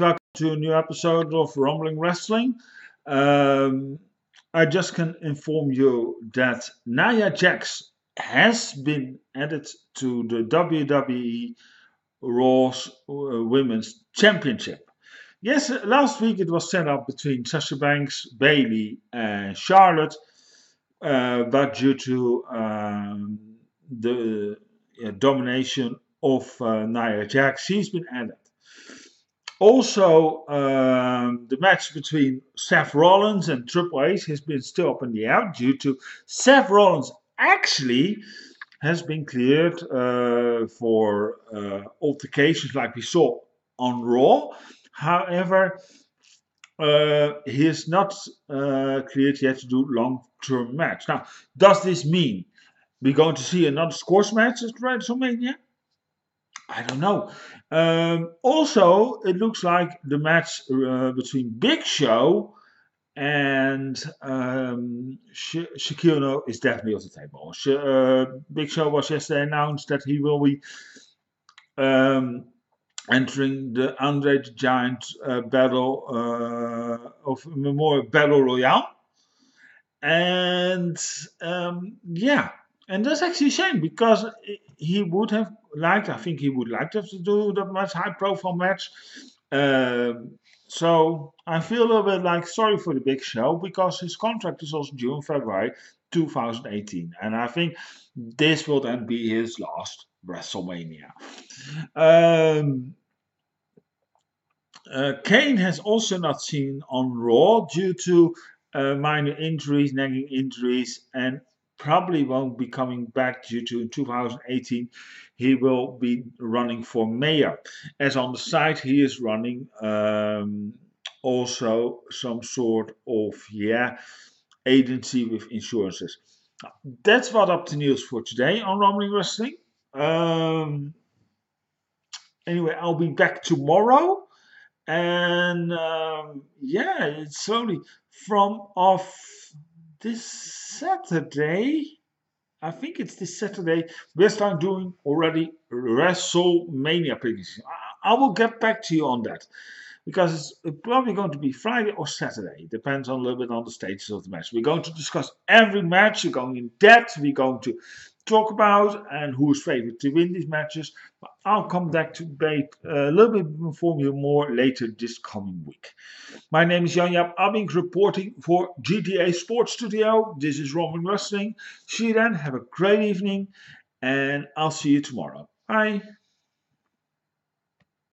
welcome to a new episode of Rumbling Wrestling. Um, I just can inform you that Nia Jax has been added to the WWE Raw's uh, Women's Championship. Yes, last week it was set up between Sasha Banks, Bayley, and Charlotte, uh, but due to um, the uh, domination of uh, Nia Jax, she's been added. Also, um, the match between Seth Rollins and Triple H has been still up in the air due to Seth Rollins actually has been cleared uh, for uh, altercations like we saw on Raw. However, uh, he is not uh, cleared yet to do long-term match. Now, does this mean we're going to see another squash match at WrestleMania? I don't know. Um, also, it looks like the match uh, between Big Show and um, Sh- Shaquille O'Neal is definitely off the table. Uh, Big Show was yesterday announced that he will be um, entering the Andre the Giant uh, battle uh, of Memorial Battle Royale. And um, yeah, and that's actually a shame because he would have liked, I think he would like to do that much high profile match. Um, so I feel a little bit like sorry for the big show because his contract is also due in February 2018. And I think this will then be his last WrestleMania. Um, uh, Kane has also not seen on Raw due to uh, minor injuries, nagging injuries, and probably won't be coming back due to in 2018 he will be running for mayor. As on the side, he is running um, also some sort of yeah agency with insurances. That's what up to news for today on Rumbling Wrestling. Um, anyway, I'll be back tomorrow. And um, yeah, it's slowly from off this Saturday. I think it's this Saturday. We're starting doing already WrestleMania prediction. I, I will get back to you on that because it's probably going to be Friday or Saturday. It depends on a little bit on the status of the match. We're going to discuss every match. We're going in depth. We're going to talk about and who's favorite to win these matches. But I'll come back to debate uh, a little bit inform you more later this coming week. My name is Jan Jaap Abbing reporting for JJA Sports Studio. This is Rumbling Wrestling. See you then. Have a great evening and I'll see you tomorrow. Bye.